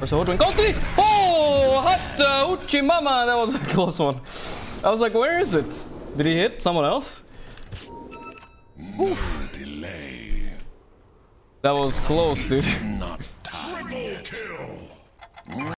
Or so doing Oh, hot uh, Uchi Mama! That was a close one. I was like, where is it? Did he hit someone else? No delay. That was close, dude. Not time yet.